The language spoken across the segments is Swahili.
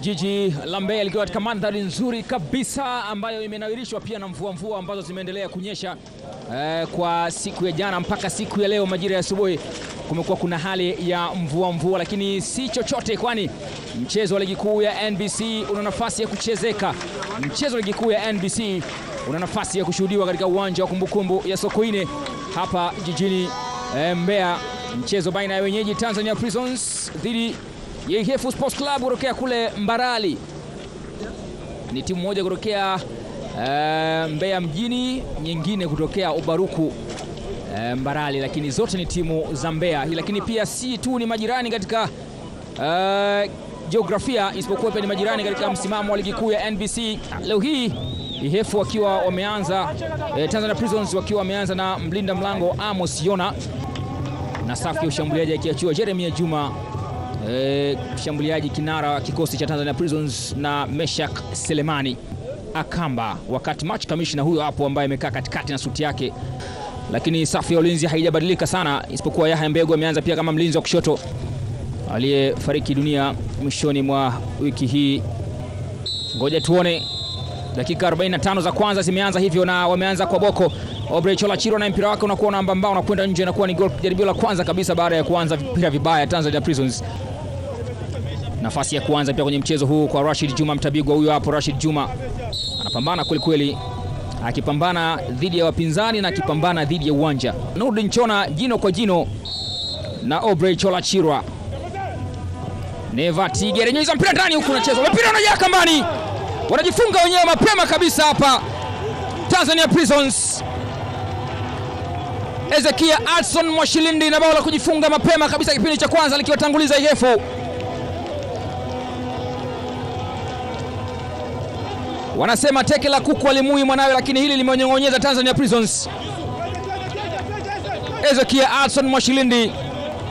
Jiji la Mbeya likiwa katika mandhari nzuri kabisa ambayo imenawirishwa pia na mvua mvua ambazo zimeendelea kunyesha eh, kwa siku ya jana mpaka siku ya leo majira ya asubuhi kumekuwa kuna hali ya mvua mvua, lakini si chochote, kwani mchezo wa ligi kuu ya NBC una nafasi ya kuchezeka. Mchezo wa ligi kuu ya NBC una nafasi ya kushuhudiwa katika uwanja wa kumbukumbu ya Sokoine hapa jijini eh, Mbeya, mchezo baina ya wenyeji Tanzania Prisons dhidi Ihefu Sports Club kutokea kule Mbarali. Ni timu moja kutokea uh, Mbeya mjini, nyingine kutokea Ubaruku uh, Mbarali, lakini zote ni timu za Mbeya. Lakini pia si tu ni majirani katika uh, jiografia, isipokuwa pia ni majirani katika msimamo wa ligi kuu ya NBC. Leo hii Ihefu wakiwa wameanza eh, Tanzania Prisons wakiwa wameanza na mlinda mlango Amos Yona na safu ya ushambuliaji akiachiwa Jeremia Juma mshambuliaji e, kinara wa kikosi cha Tanzania Prisons na Meshak Selemani Akamba, wakati match commissioner huyo hapo ambaye amekaa katikati na suti yake, lakini safu ya ulinzi haijabadilika sana, isipokuwa Yahya mbego ameanza pia kama mlinzi wa kushoto aliyefariki dunia mwishoni mwa wiki hii. Ngoja tuone, dakika 45 za kwanza zimeanza hivyo na wameanza kwa boko Obrey Chola Chiro na mpira wake unakuwa namba mbao unakwenda nje, inakuwa ni goal, jaribio la kwanza kabisa baada ya kuanza mpira vibaya Tanzania Prisons. Nafasi ya kuanza pia kwenye mchezo huu kwa Rashid Juma Mtabigwa, huyo hapo Rashid Juma anapambana kweli kweli, akipambana dhidi ya wapinzani na akipambana dhidi ya uwanja. Nurdin Chona jino kwa jino na Obre Chola Chirwa. Neva Tigere nyuiza mpira ndani huku unachezwa. Mpira unajaa kambani. Wanajifunga wenyewe mapema kabisa hapa. Tanzania Prisons. Ezekia Adson Mwashilindi na bao la kujifunga mapema kabisa kipindi cha kwanza likiwatanguliza Ihefu. Wanasema teke la kuku alimui mwanawe, lakini hili limeonyong'onyeza Tanzania Prisons. Ezekia Adson Mwashilindi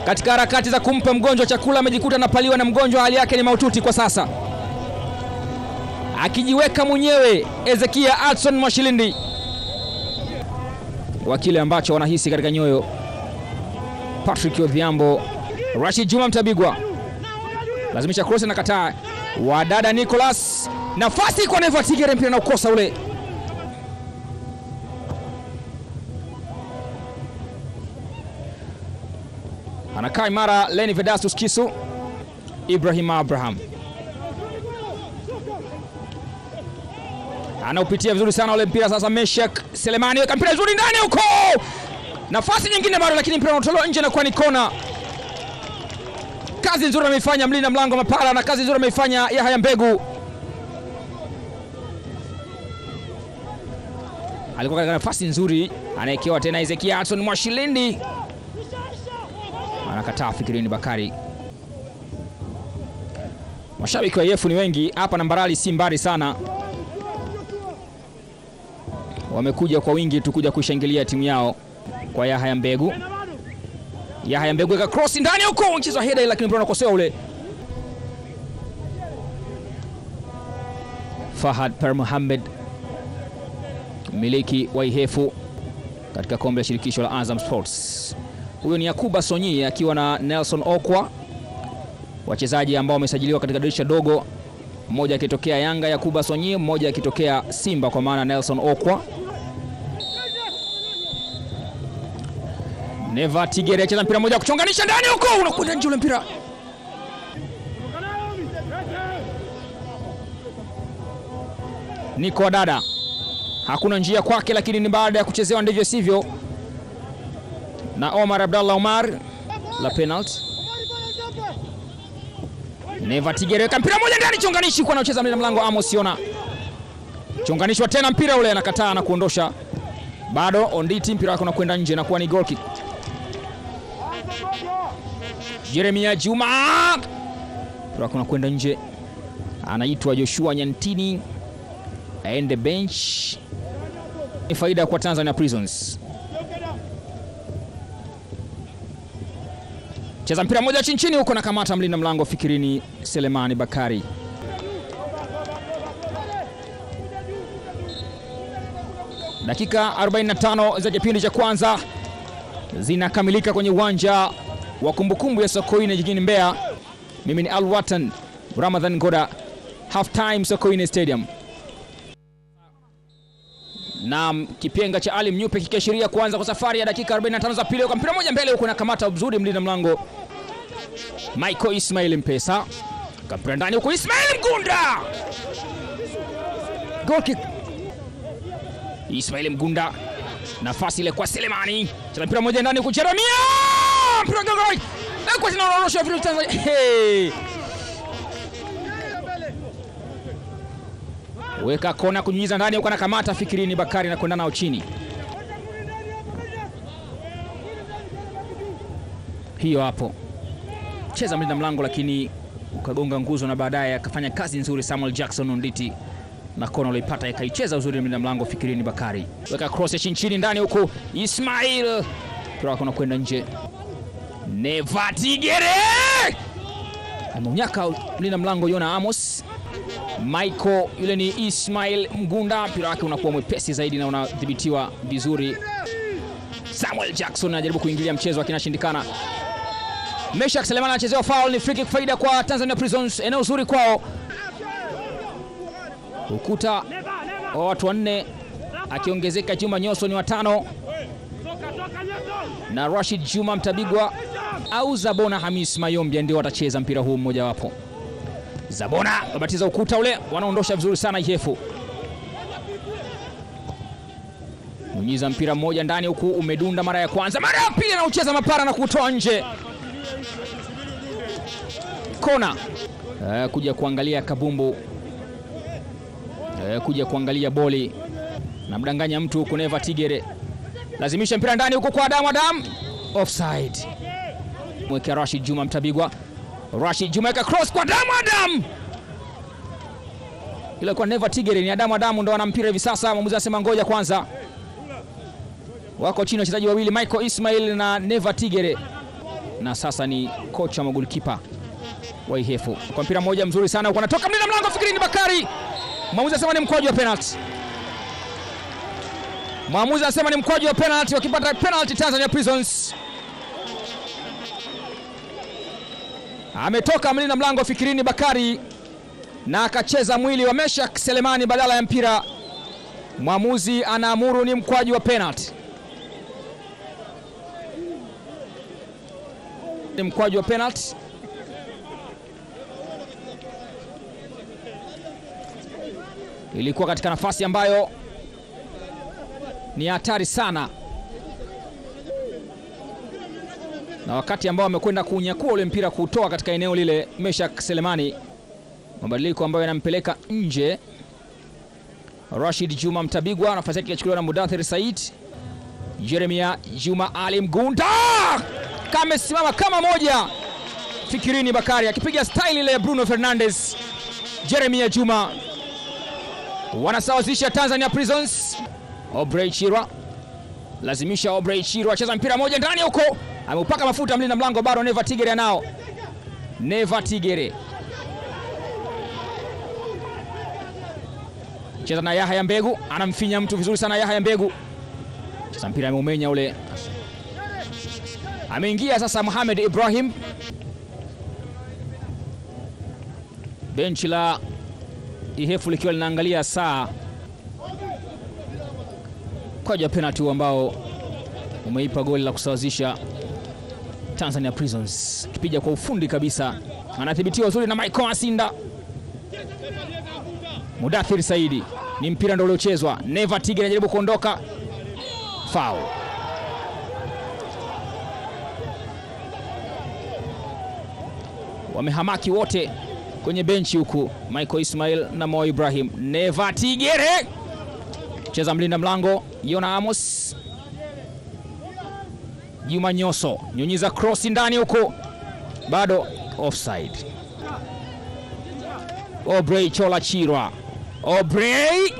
katika harakati za kumpa mgonjwa chakula amejikuta anapaliwa na mgonjwa, hali yake ni maututi kwa sasa, akijiweka mwenyewe Ezekia Adson Mwashilindi wa kile ambacho wanahisi katika nyoyo. Patrick Odhiambo, Rashid Juma Mtabigwa lazimisha cross na kataa, wadada Nicholas, nafasi kwa Neva Tigere, mpira na ukosa ule. Anakaa imara Leni Vedastus Kisu, Ibrahim Abraham anaupitia vizuri sana ule mpira sasa. Meshak Selemani weka mpira vizuri ndani huko, nafasi nyingine bado, lakini mpira unatolewa nje na kuwa ni kona. Kazi nzuri ameifanya mlinda mlango Mapala na kazi nzuri ameifanya Yahya Mbegu. Alikuwa katika nafasi nzuri, anaekewa tena Ezekia Atson Mwashilindi anakataa. Fikirini Bakari. Mashabiki wa Yefu ni wengi hapa na Mbarali si mbali sana wamekuja kwa wingi tu kuja kushangilia timu yao kwa Yahya Mbegu. Yahya Mbegu eka cross ndani huko, mchezo header, lakini mpira unakosewa ule. Fahad Per Mohamed, mmiliki wa Ihefu katika kombe la shirikisho la Azam Sports. Huyo ni Yakuba Sonyi akiwa na Nelson Okwa, wachezaji ambao wamesajiliwa katika dirisha dogo, mmoja akitokea Yanga Yakuba Sonyi, mmoja akitokea Simba kwa maana Nelson Okwa. Neva Tigere acheza mpira mmoja kuchonganisha ndani huko, unakwenda nje ule mpira. Niko dada hakuna njia kwake, lakini ni baada ya kuchezewa ndivyo sivyo na Omar Abdallah Omar la penalty. Neva Tigere weka mpira moja ndani, chonganishi kwa anacheza mlinda mlango Amos Yona, chonganishwa tena mpira ule, anakataa na kuondosha. Bado Onditi, mpira wake unakwenda nje na kuwa ni goal kick. Jeremia Juma mpira wake unakwenda nje, anaitwa Joshua Nyantini aende bench. Ni faida kwa Tanzania Prisons. Cheza mpira moja chini chini huko na kamata mlinda mlango Fikirini Selemani Bakari. Dakika 45 za kipindi cha kwanza zinakamilika kwenye uwanja wa kumbukumbu ya Sokoine jijini Mbeya. Mimi ni Alwatan Ramadhan Ngoda half time Sokoine Stadium. Na kipenga cha Ali Mnyupe kikiashiria kuanza kwa safari ya dakika 45 za pili, kwa mpira moja mbele huko na kamata mzuri mlinda mlango Michael Ismail Mpesa. Kampira ndani huko, Ismail Mgunda. Goal kick. Ismail Mgunda. Nafasi ile kwa Selemani, chana mpira moja ndani huko, Jeremia. Mpira gol kwa zinaorosha vile Tanzania. Weka kona kunyunyiza ndani huko, anakamata. Fikirini Bakari na kwenda nao chini. Hiyo hapo cheza mlinda mlango, lakini ukagonga nguzo na baadaye akafanya kazi nzuri Samuel Jackson unditi na kona uliipata ikaicheza uzuri mlinda mlango Fikirini Bakari. Weka cross ya chini ndani huku Ismail mpira wako unakwenda nje. Nevatigere ameunyaka mlinda mlango Yona Amos. Michael yule ni Ismail Mgunda, mpira wake unakuwa mwepesi zaidi na unadhibitiwa vizuri. Samuel Jackson anajaribu kuingilia mchezo akinashindikana. Meshak Selemani anachezewa foul, ni free kick faida kwa Tanzania Prisons, eneo zuri kwao. Ukuta wa watu wanne akiongezeka Juma Nyoso ni watano na Rashid Juma Mtabigwa au Zabona Hamis Mayombia ndio watacheza mpira huu mmojawapo. Zabona wabatiza ukuta ule, wanaondosha vizuri sana Ihefu. nyiza mpira mmoja ndani huku umedunda mara ya kwanza, mara ya pili anaucheza mapara na kutoa nje. Kona eh, kuja kuangalia kabumbu eh, kuja kuangalia boli na mdanganya mtu huku. Neva Tigere lazimisha mpira ndani huko kwa Adamu. Adamu offside, mwekea Rashid Juma Mtabigwa. Rashid Juma weka cross kwa Adamu. Adamu ile kwa Neva Tigere ni Adamu. Adamu ndo ana mpira hivi sasa, mwamuzi anasema ngoja kwanza. Wako chini wachezaji wawili Michael Ismail na Neva Tigere, na sasa ni kocha wa golikipa wa Ihefu kwa mpira mmoja mzuri sana huko, anatoka mlinda mlango fikiri ni Bakari. Mwamuzi anasema ni mkwaju wa penalty. Mwamuzi anasema ni mkwaju wa penalty, wakipata penalty Tanzania Prisons. Ametoka mlinda mlango Fikirini Bakari na akacheza mwili wa Meshak Selemani badala ya mpira. Mwamuzi anaamuru ni mkwaju wa penalty, ni mkwaju wa penalty. Ilikuwa katika nafasi ambayo ni hatari sana, na wakati ambao amekwenda kuunyakua ule mpira kutoa katika eneo lile, Meshak Selemani, mabadiliko ambayo yanampeleka nje. Rashid Juma Mtabigwa, nafasi yake ikachukuliwa na Mudathir Said. Jeremia Juma Ali Mgunda kamesimama kama moja. Fikirini Bakari akipiga staili ile ya Bruno Fernandes. Jeremia Juma wanasawazisha Tanzania Prisons. Obrey Chirwa lazimisha Obrey Chirwa acheza mpira moja ndani huko, ameupaka mafuta mlinda mlango bado. Neva Tigere anao, Neva Tigere cheza na Yahya Mbegu, anamfinya mtu vizuri sana. Yahya Mbegu cheza mpira, ameumenya ule, ameingia sasa. Mohamed Ibrahim, benchi la Ihefu likiwa linaangalia saa kwaja penalty ambao umeipa goli la kusawazisha Tanzania Prisons, kipija kwa ufundi kabisa, anathibitiwa uzuri na Michael Asinda. Mudathir Saidi, ni mpira ndio uliochezwa. Neva Tige anajaribu kuondoka, foul. Wamehamaki wote kwenye benchi huku, Michael Ismail na Mo Ibrahim. Neva Tigere cheza mlinda mlango Yona Amos. Juma Nyoso nyunyiza cross ndani huku, bado offside. Obrey Chola Chirwa, Obrey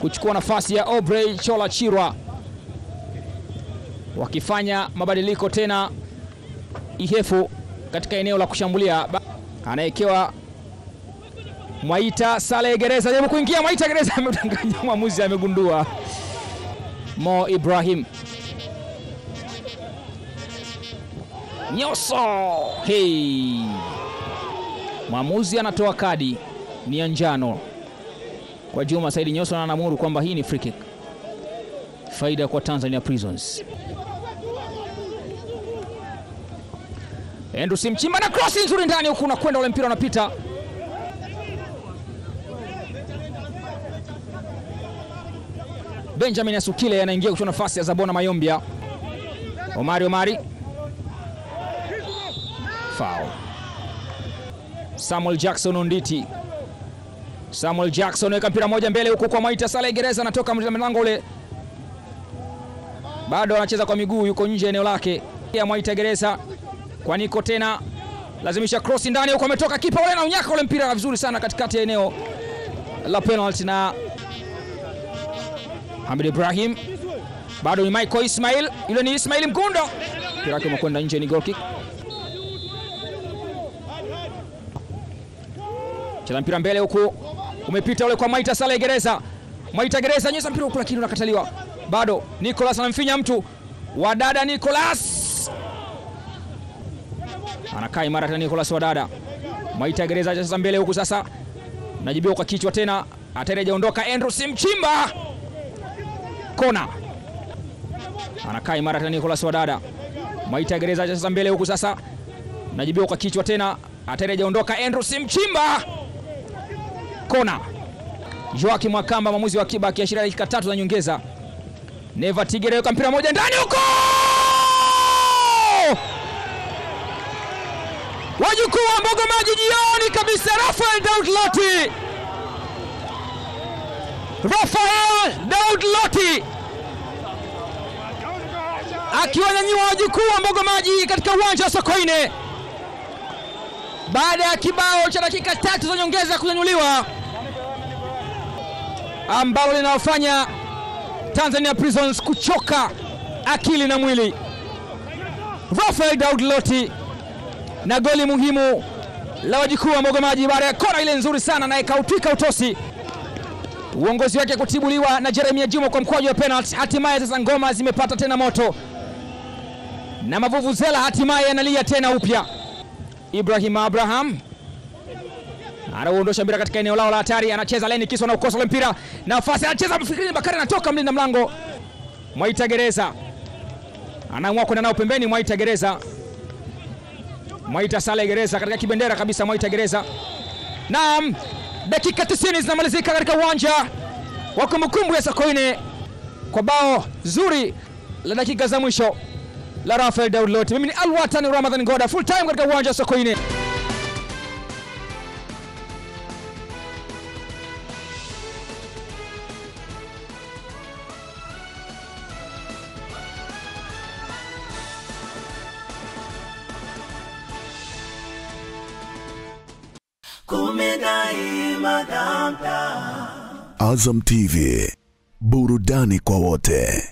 kuchukua nafasi ya Obrey Chola Chirwa, wakifanya mabadiliko tena. Ihefu katika eneo la kushambulia, anawekewa Mwaita Saleh Gereza jaribu kuingia. Mwaita Gereza amemdanganya mwamuzi, amegundua. Mo Ibrahim Nyoso, hey. Mwamuzi anatoa kadi ni ya njano kwa Juma Saidi Nyoso na anaamuru kwamba hii ni free kick, faida kwa Tanzania Prisons. Andrew Simchimba na cross nzuri ndani huku unakwenda ule mpira unapita. Benjamin Asukile anaingia kuchukua nafasi ya Zabona Mayombia. Omari Omari foul. Samuel Jackson Onditi. Samuel Jackson weka mpira moja mbele huku kwa Maita Saleh Gereza anatoka mlango ule, bado anacheza kwa miguu, yuko nje eneo lake ya Maita Gereza kwa Niko tena? Lazimisha cross ndani huko, ametoka kipa ule na unyaka ule mpira vizuri sana katikati ya eneo la penalty, na Hamid Ibrahim. Bado ni Michael Ismail, yule ni Ismail Mgundo, mpira wake umekwenda nje, ni goal kick. Cheza mpira mbele huku, umepita ule kwa Maita Saleh Gereza. Maita Gereza nyesa mpira huku, lakini unakataliwa. Bado. Nicolas anamfinya mtu. Wa dada Nicolas anakaa imara tena Nicolas Wadada. Maita Gereza sasa mbele huku sasa, najibiwa kwa kichwa tena, Hatari ondoka. Andrew Simchimba kona, anakaa imara tena Nicolas Wadada. Maita Gereza sasa mbele huku sasa, najibiwa kwa kichwa tena, Hatari ondoka. Andrew Simchimba kona. Joakim Mwakamba mwamuzi wa kiba akiashiria dakika tatu za nyongeza. Neva Tigere mpira moja ndani huko wajukuu wa mbogo maji jioni kabisa. Rafael Daud Loti, Rafael Daud Loti akiwanyanyua wajukuu wa mbogo maji katika uwanja wa Sokoine baada ya kibao cha dakika tatu za nyongeza kunyanyuliwa ambalo linawafanya Tanzania Prisons kuchoka akili na mwili. Rafael Daud Loti na goli muhimu la wajikuu wa Mogomaji baada ya kona ile nzuri sana na ikautwika utosi. Uongozi wake kutibuliwa na Jeremia Juma kwa mkwaju wa penalty. Hatimaye sasa ngoma zimepata tena moto na mavuvu zela hatimaye yanalia tena upya. Ibrahim Abraham anauondosha mpira katika eneo lao la hatari, anacheza leni kiso na ukosa ule mpira, nafasi anacheza Mfikirini Bakari, anatoka mlinda mlango Mwaita Gereza anaamua kwenda nao pembeni. Mwaita Gereza Mwaita Sale Gereza katika kibendera kabisa. Mwaita Gereza. Naam, dakika 90 zinamalizika katika uwanja wa kumbukumbu ya Sokoine kwa bao zuri la dakika za mwisho la Rafael Daud. Mimi ni Alwatan Ramadhan Goda, full time katika uwanja wa Sokoine. Azam TV, burudani kwa wote.